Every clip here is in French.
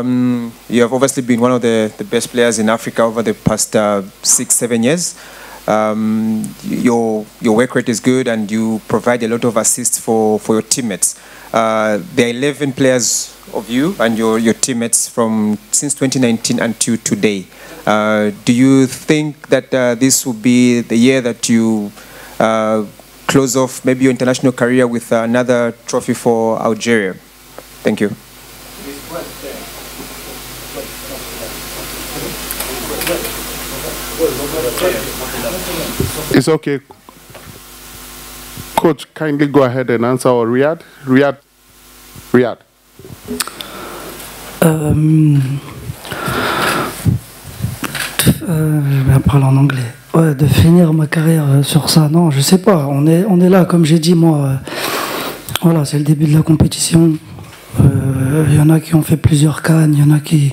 Um, you have obviously been one of the, the best players in Africa over the past uh, six, seven years. Um, your, your work rate is good and you provide a lot of assists for, for your teammates. Uh, there are 11 players of you and your, your teammates from since 2019 until today. Uh, do you think that uh, this will be the year that you uh, close off maybe your international career with another trophy for Algeria? Thank you. It's okay. Coach, kindly go ahead and answer or Riyad. Riyad. Riyad. Euh, euh, je vais parler en anglais. Ouais, de finir ma carrière euh, sur ça, non, je sais pas. On est, on est là, comme j'ai dit, moi. euh, voilà, c'est le début de la compétition. Euh, Il y en a qui ont fait plusieurs cannes, il y en a qui,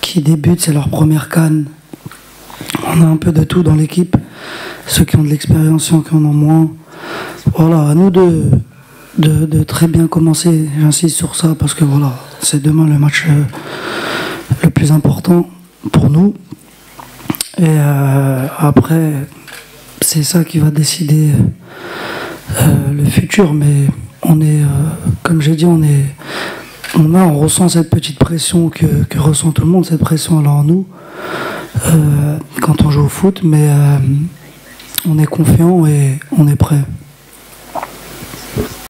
qui débutent, c'est leur première canne. On a un peu de tout dans l'équipe. Ceux qui ont de l'expérience, ceux qui en ont moins. Voilà, à nous de, de, très bien commencer. J'insiste sur ça parce que voilà, c'est demain le match euh, le plus important pour nous. Et euh, après, c'est ça qui va décider euh, le futur. Mais on est, euh, comme j'ai dit, on est, on a, on ressent cette petite pression que, ressent tout le monde. Cette pression en nous euh, quand on joue au foot, mais euh, on est confiant et on est prêt.